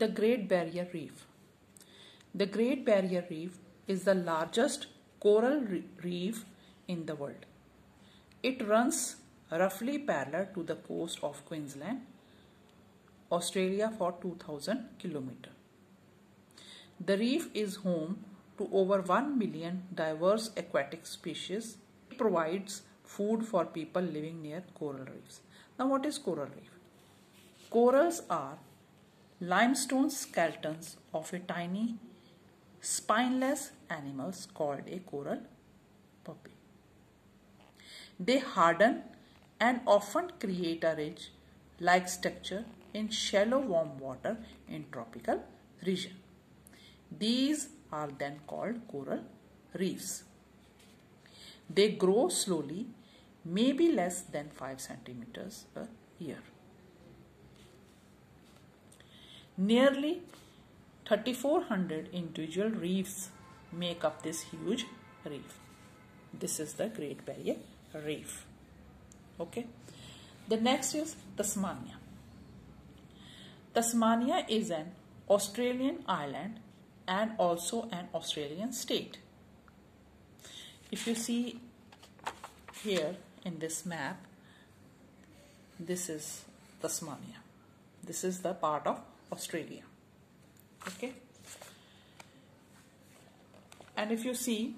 The Great Barrier Reef. The Great Barrier Reef is the largest coral reef in the world. It runs roughly parallel to the coast of Queensland, Australia for 2000 km. The reef is home to over 1 million diverse aquatic species. It provides food for people living near coral reefs. Now what is coral reef? Corals are limestone skeletons of a tiny spineless animals called a coral polyp. They harden and often create a ridge like structure in shallow warm water in tropical region. These are then called coral reefs. They grow slowly, maybe less than 5 centimeters a year. Nearly 3400 individual reefs make up this huge reef. This is the Great Barrier Reef. Okay. The next is Tasmania. Tasmania is an Australian island and also an Australian state. If you see here in this map, this is Tasmania. This is the part of Australia. Okay. And if you see,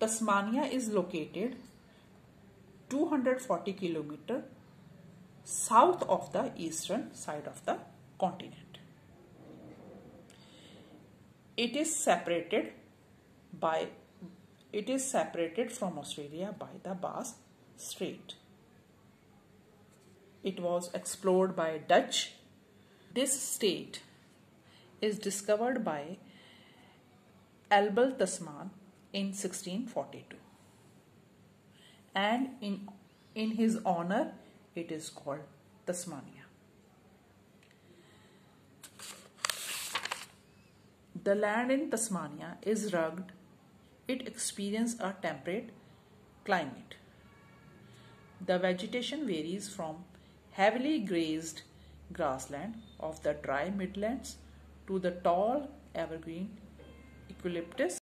Tasmania is located 240 kilometer south of the eastern side of the continent. It is separated by it is separated from Australia by the Bass Strait. It was explored by Dutch this state is discovered by Abel Tasman in 1642 and in, in his honor it is called Tasmania. The land in Tasmania is rugged. It experiences a temperate climate. The vegetation varies from heavily grazed grassland of the dry midlands to the tall evergreen eucalyptus